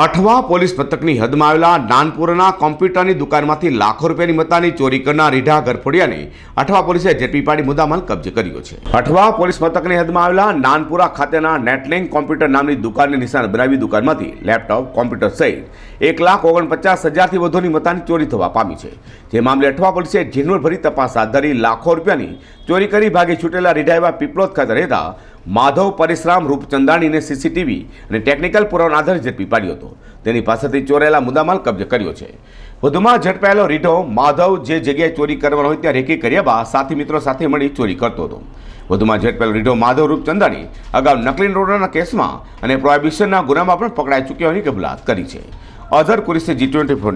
Athwa police મથકની હદમાં આવેલા નાનપુરાના કોમ્પ્યુટરની દુકાનમાંથી લાખો રૂપિયાની મતાની ચોરી કરનાર રીઢા ગરફોડિયાને અઠવા પોલીસે ઝડપી પાડી મુદ્દામાલ કબજે કર્યો છે. અઠવા પોલીસ મથકની હદમાં આવેલા નાનપુરા ખાતેના નેટલિંગ કોમ્પ્યુટર નામની દુકાનને નિશાન બનાવી દુકાનમાંથી લેપટોપ, કોમ્પ્યુટર સહિત એક લાખ ઓગણપચાસ હજારથી વધુની મતાની ચોરી થવા પામી છે. જે મામલે અઠવા પોલીસે ઝીણવટભરી તપાસ હાથ ધરી લાખો રૂપિયાની ચોરી કરી ભાગે છૂટેલા રીઢા એવા પીપલોદ ખાતે રહેતા માધવ પરિશ્રામ રૂપચંદાણીને સીસીટીવી અને ટેકનિકલ પુરાવાના આધારે ઝડપી પાડ્યો હતો. તેની પાસેથી ચોરેલા મુદ્દામાલ કબજે કર્યો છે. વધુમાં ઝડપાયેલો રીઢો માધવ જે જગ્યાએ ચોરી કરવાનો હોય ત્યાં રેકી કર્યા બાદ સાથી મિત્રો સાથે મળી ચોરી કરતો હતો. વધુમાં ઝડપાયેલો રીઢો માધવ રૂપચંદાણી અગાઉ નકલી નોટોના કેસમાં અને પ્રોહિબિશનના ગુનામાં પણ પકડાઈ ચૂક્યો હોવાની કબૂલાત કરી છે. અઝર કુરિસે જી ટ્વેન્ટી ફોર